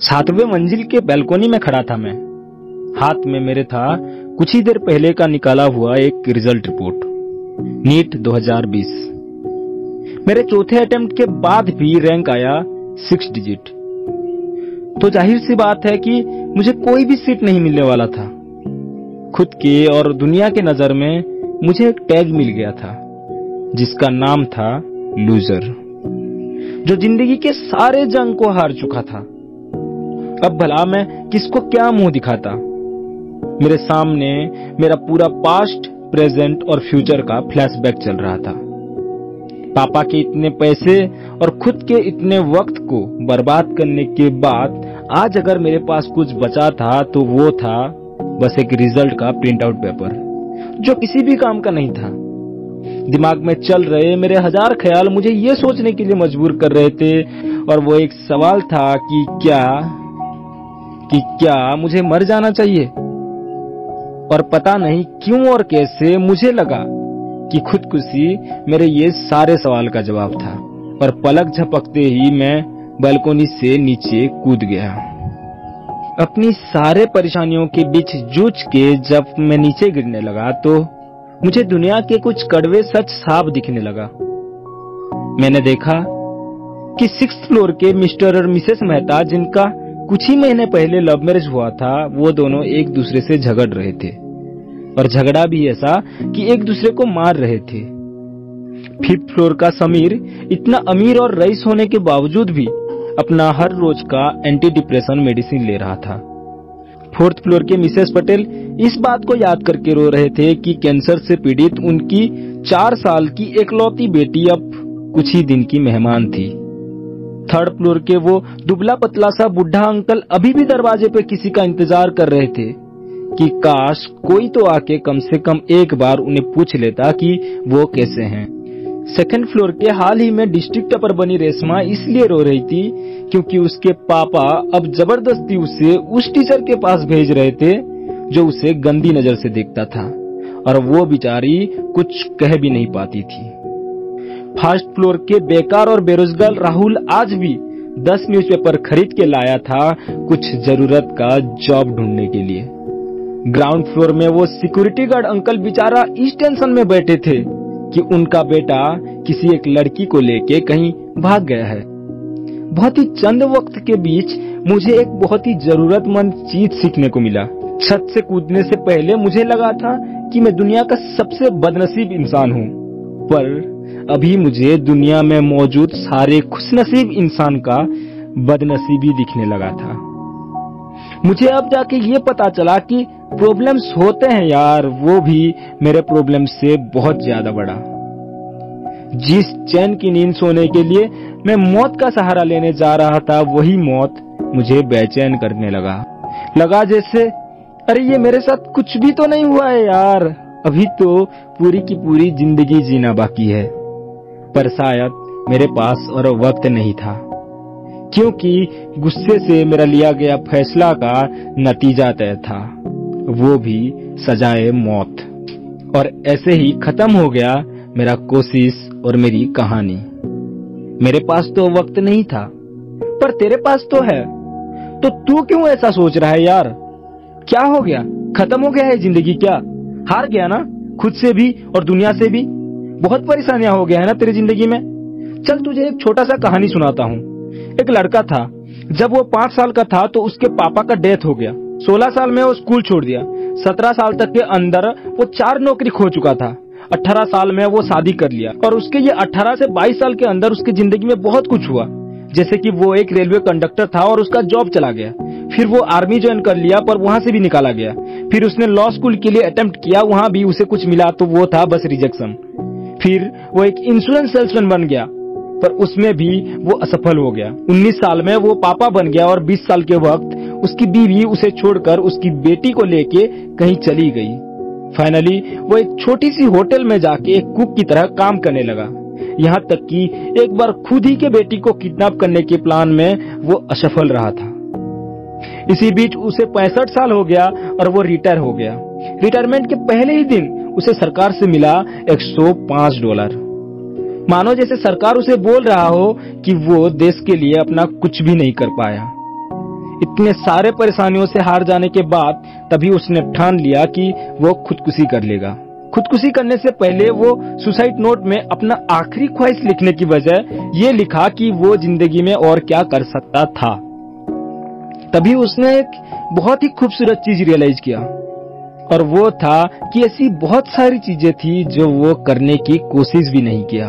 सातवें मंजिल के बैल्कोनी में खड़ा था मैं। हाथ में मेरे था कुछ ही देर पहले का निकाला हुआ एक रिज़ल्ट रिपोर्ट, नीट 2020 मेरे चौथे अटेम्प्ट के बाद भी रैंक आया सिक्स डिजिट। तो ज़ाहिर सी बात है कि मुझे कोई भी सीट नहीं मिलने वाला था। खुद के और दुनिया के नज़र में मुझे एक टैग मिल गया था, जिसका नाम था लूजर, जो ज़िंदगी के सारे जंग को हार चुका था। अब भला मैं किसको क्या मुँह दिखाता? मेरे सामने मेरा पूरा पास्ट प्रेजेंट और फ्यूचर का फ्लैशबैक चल रहा था। पापा के इतने पैसे और खुद के इतने वक्त को बर्बाद करने के बाद आज अगर मेरे पास कुछ बचा था तो वो था बस एक रिज़ल्ट का प्रिंट आउट पेपर जो किसी भी काम का नहीं था। दिमाग में चल रहे मेरे हज़ार ख्याल मुझे ये सोचने के लिए मजबूर कर रहे थे और वो एक सवाल था कि क्या कि क्या मुझे मर जाना चाहिए? और पता नहीं क्यों और कैसे मुझे लगा कि खुदकुशी मेरे ये सारे सवाल का जवाब था। और पलक झपकते ही मैं बालकोनी से नीचे कूद गया। अपनी सारे परेशानियों के बीच जूझ के जब मैं नीचे गिरने लगा तो मुझे दुनिया के कुछ कड़वे सच साफ़ दिखने लगा। मैंने देखा कि सिक्स फ्लोर के मिस्टर और मिसेस मेहता, जिनका कुछ ही महीने पहले लव मैरिज हुआ था, वो दोनों एक दूसरे से झगड़ रहे थे। और झगड़ा भी ऐसा कि एक दूसरे को मार रहे थे। फिफ्थ फ्लोर का समीर इतना अमीर और रईस होने के बावजूद भी अपना हर रोज का एंटी डिप्रेशन मेडिसिन ले रहा था। फोर्थ फ्लोर के मिसेस पटेल इस बात को याद करके रो रहे थे कि कैंसर से पीड़ित उनकी चार साल की एकलौती बेटी अब कुछ ही दिन की मेहमान थी। थर्ड फ्लोर के वो दुबला पतला सा बुढ़ा अंकल अभी भी दरवाजे पे किसी का इंतज़ार कर रहे थे कि काश कोई तो आके कम से कम एक बार उन्हें पूछ लेता कि वो कैसे हैं। सेकंड फ्लोर के हाल ही में डिस्ट्रिक्ट टॉपर बनी रेशमा इसलिए रो रही थी क्योंकि उसके पापा अब ज़बरदस्ती उसे उस टीचर के पास भेज रहे थे जो उसे गंदी नज़र से देखता था और वो बिचारी कुछ कह भी नहीं पाती थी। फ़र्स्ट फ्लोर के बेकार और बेरोजगार राहुल आज भी दस न्यूज़पेपर खरीद के लाया था कुछ ज़रूरत का जॉब ढूँढने के लिए। ग्राउंड फ्लोर में वो सिक्योरिटी गार्ड अंकल बेचारा इस टेंशन में बैठे थे कि उनका बेटा किसी एक लड़की को लेके कहीं भाग गया है। बहुत ही चंद वक्त के बीच मुझे एक बहुत ही जरूरतमंद चीज़ सीखने को मिला। छत से कूदने से पहले मुझे लगा था कि मैं दुनिया का सबसे बदनसीब इंसान हूँ। पर अभी मुझे दुनिया में मौजूद सारे खुशनसीब इंसान का बदनसीबी दिखने लगा था। मुझे अब जाके ये पता चला कि प्रॉब्लम्स होते हैं यार, वो भी मेरे प्रॉब्लम से बहुत ज़्यादा बड़ा। जिस चैन की नींद सोने के लिए मैं मौत का सहारा लेने जा रहा था, वही मौत मुझे बेचैन करने लगा। लगा जैसे, अरे ये मेरे साथ कुछ भी तो नहीं हुआ है यार, अभी तो पूरी की पूरी ज़िंदगी जीना बाकी है। पर शायद मेरे पास और वक्त नहीं था, क्योंकि गुस्से से मेरा लिया गया फैसला का नतीजा तय था। वो भी सजाए मौत। और ऐसे ही खत्म हो गया मेरा कोशिश और मेरी कहानी। मेरे पास तो वक्त नहीं था, पर तेरे पास तो है। तो तू क्यों ऐसा सोच रहा है यार? क्या हो गया? खत्म हो गया है ज़िंदगी क्या? हार गया ना? खुद से भी और दुनिया से भी? बहुत परेशानियाँ हो गया है ना तेरी ज़िंदगी में? चल तुझे एक छोटा सा कहानी सुनाता हूँ। एक लड़का था। जब वो पाँच साल का था तो उसके पापा का डेथ हो गया। सोलह साल में वो स्कूल छोड़ दिया। सत्रह साल तक के अंदर वो चार नौकरी खो चुका था। अठारह साल में वो शादी कर लिया। और उसके ये अठारह से बाईस साल के अंदर उसकी ज़िंदगी में बहुत कुछ हुआ। जैसे कि वो एक रेलवे कंडक्टर था और उसका जॉब चला गया। फिर वो आर्मी ज्वाइन कर लिया, पर वहाँ से भी निकाला गया। फिर उसने लॉ स्कूल के लिए अटेम्प्ट किया, वहाँ भी उसे कुछ मिला तो वो था बस रिजेक्शन। फिर वो एक इंश्योरेंस सेल्समैन बन गया। पर उसमें भी वो असफल हो गया। 19 साल में वो पापा बन गया और 20 साल के वक्त उसकी बीवी उसे छोड़कर उसकी बेटी को लेके कहीं चली गई। फाइनली वो एक छोटी सी होटल में जाके एक कुक की तरह काम करने लगा। यहाँ तक कि एक बार खुद ही के बेटी को किडनैप करने के प्लान में वो असफल रहा था। इसी बीच उसे पैंसठ साल हो गया और वो रिटायर हो गया। रिटायरमेंट के पहले ही दिन उसे सरकार से मिला 105 डॉलर। मानो जैसे सरकार उसे बोल रहा हो कि वो देश के लिए अपना कुछ भी नहीं कर पाया। इतने सारे परेशानियों से हार जाने के बाद तभी उसने ठान लिया कि वो खुदकुशी कर लेगा। खुदकुशी करने से पहले वो सुसाइड नोट में अपना आखिरी ख्वाहिश लिखने की वजह ये लिखा कि वो ज़िंदगी में और क्या कर सकता था। तभी उसने एक बहुत ही खूबसूरत चीज़ रियलाइज़ किया। और वो था कि ऐसी बहुत सारी चीज़ें थी जो वो करने की कोशिश भी नहीं किया।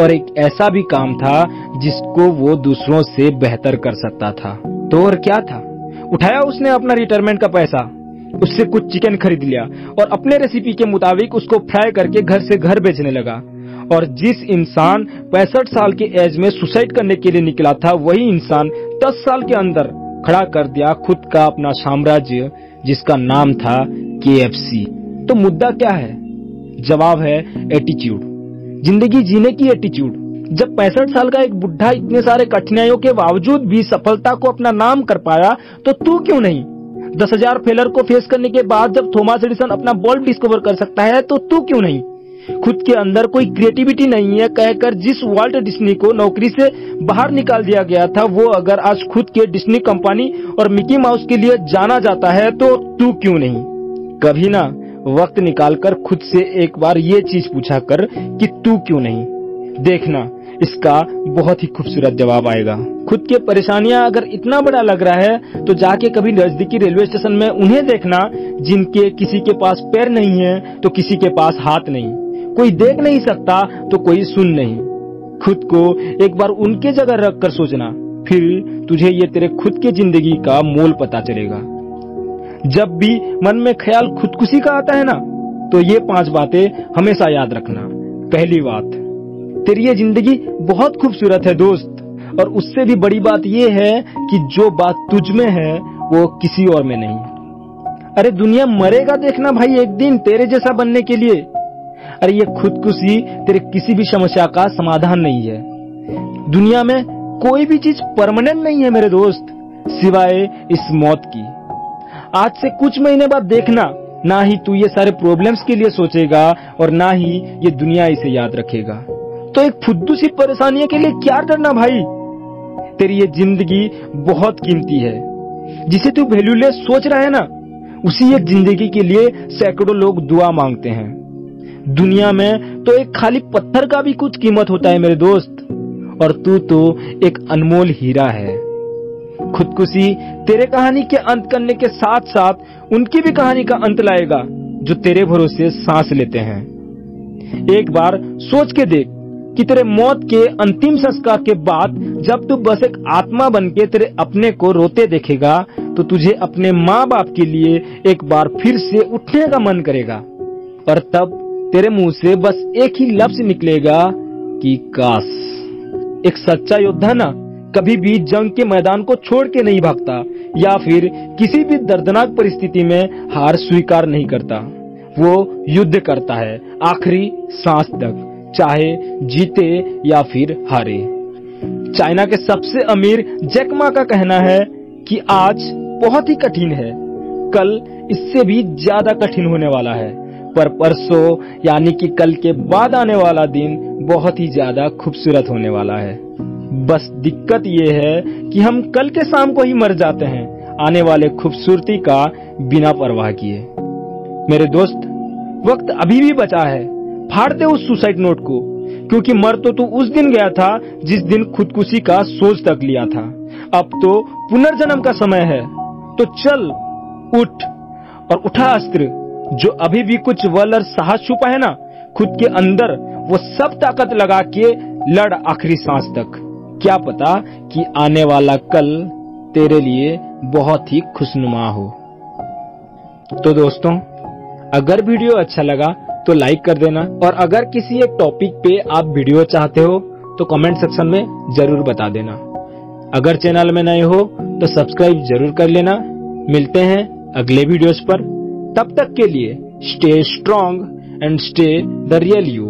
और एक ऐसा भी काम था जिसको वो दूसरों से बेहतर कर सकता था। तो और क्या था? उठाया उसने अपना रिटायरमेंट का पैसा। उससे कुछ चिकन खरीद लिया और अपने रेसिपी के मुताबिक उसको फ्राई करके घर से घर बेचने लगा। और जिस इंसान पैंसठ साल के एज में सुसाइड करने के लिए निकला था, वही इंसान दस साल के अंदर खड़ा कर दिया खुद का अपना साम्राज्य जिसका नाम था के तो मुद्दा क्या है? जवाब है एटीट्यूड ज़िंदगी जीने की एटीट्यूड जब पैंसठ साल का एक बुढ़ा इतने सारे कठिनाइयों के बावजूद भी सफलता को अपना नाम कर पाया तो तू क्यों नहीं? दस हज़ार फेलर को फेस करने के बाद जब थॉमस एडिसन अपना बल्ब डिस्कवर कर सकता है तो तू क्यों नहीं? खुद के अंदर कोई क्रिएटिविटी नहीं है, कहकर जिस वाल्ट डिस्नी को नौकरी से बाहर निकाल दिया गया था, वो अगर आज खुद के डिस्नी कंपनी और मिकी माउस के लिए जाना जाता है तो तू क्यों नहीं? कभी ना वक्त निकालकर खुद से एक बार ये चीज़ पूछा कर कि तू क्यों नहीं? देखना, इसका बहुत ही खूबसूरत जवाब आएगा। खुद के परेशानियाँ अगर इतना बड़ा लग रहा है तो जाके कभी नजदीकी रेलवे स्टेशन में उन्हें देखना, जिनके किसी के पास पैर नहीं है तो किसी के पास हाथ नहीं। कोई देख नहीं सकता तो कोई सुन नहीं। खुद को एक बार उनके जगह रख कर सोचना, फिर तुझे ये तेरे खुद के ज़िंदगी का मोल पता चलेगा। जब भी मन में ख्याल खुदकुशी का आता है ना तो ये पाँच बातें हमेशा याद रखना। पहली बात, तेरी ये ज़िंदगी बहुत खूबसूरत है दोस्त, और उससे भी बड़ी बात ये है कि जो बात तुझ में है, वो किसी और में नहीं। अरे दुनिया मरेगा देखना भाई एक दिन तेरे जैसा बनने के लिए। अरे ये खुदकुशी तेरे किसी भी समस्या का समाधान नहीं है। दुनिया में कोई भी चीज़ परमानेंट नहीं है मेरे दोस्त, सिवाय इस मौत की। आज से कुछ महीने बाद देखना, ना ही तू ये सारे प्रॉब्लम्स के लिए सोचेगा और ना ही ये दुनिया इसे याद रखेगा। तो एक फुद्दू सी परेशानियों के लिए क्या डरना भाई? तेरी ये ज़िंदगी बहुत कीमती है। जिसे तू वैल्यूलेस सोच रहा है ना, उसी एक ज़िंदगी के लिए सैकड़ों लोग दुआ मांगते हैं। दुनिया में तो एक खाली पत्थर का भी कुछ कीमत होता है मेरे दोस्त। और तू तो एक अनमोल हीरा है। खुदकुशी तेरे कहानी के अंत करने के साथ साथ उनकी भी कहानी का अंत लाएगा, जो तेरे भरोसे सांस लेते हैं। एक बार सोच के देख कि तेरे मौत के अंतिम संस्कार के बाद जब तू बस एक आत्मा बन के तेरे अपने को रोते देखेगा तो तुझे अपने माँ बाप के लिए एक बार फिर से उठने का मन करेगा। और तब तेरे मुँह से बस एक ही लफ्ज निकलेगा कि काश एक सच्चा योद्धा ना, कभी भी जंग के मैदान को छोड़ के नहीं भागता, या फिर किसी भी दर्दनाक परिस्थिति में हार स्वीकार नहीं करता। वो युद्ध करता है, आखिरी सांस तक, चाहे जीते या फिर हारे। चाइना के सबसे अमीर जैकमा का कहना है कि आज बहुत ही कठिन है। कल इससे भी ज़्यादा कठिन होने वाला है। पर परसों, यानी कि कल के बाद आने वाला दिन, बहुत ही ज़्यादा खूबसूरत होने वाला है। बस दिक्कत ये है कि हम कल के शाम को ही मर जाते हैं, आने वाले खूबसूरती का बिना परवाह किए। मेरे दोस्त, वक्त अभी भी बचा है। फाड़ दे उस सुसाइड नोट को, क्योंकि मर तो तू उस दिन गया था जिस दिन खुदकुशी का सोच तक लिया था। अब तो पुनर्जन्म का समय है। तो चल, उठ और उठा अस्त्र। जो अभी भी कुछ वल और साहस छुपा है ना, खुद के अंदर वो सब ताकत लगा के लड़ आखिरी सांस तक। क्या पता कि आने वाला कल तेरे लिए बहुत ही खुशनुमा हो। तो दोस्तों, अगर वीडियो अच्छा लगा तो लाइक कर देना और अगर किसी एक टॉपिक पे आप वीडियो चाहते हो तो कमेंट सेक्शन में ज़रूर बता देना। अगर चैनल में नए हो तो सब्सक्राइब ज़रूर कर लेना। मिलते हैं अगले वीडियोस पर। तब तक के लिए stay strong and stay the real you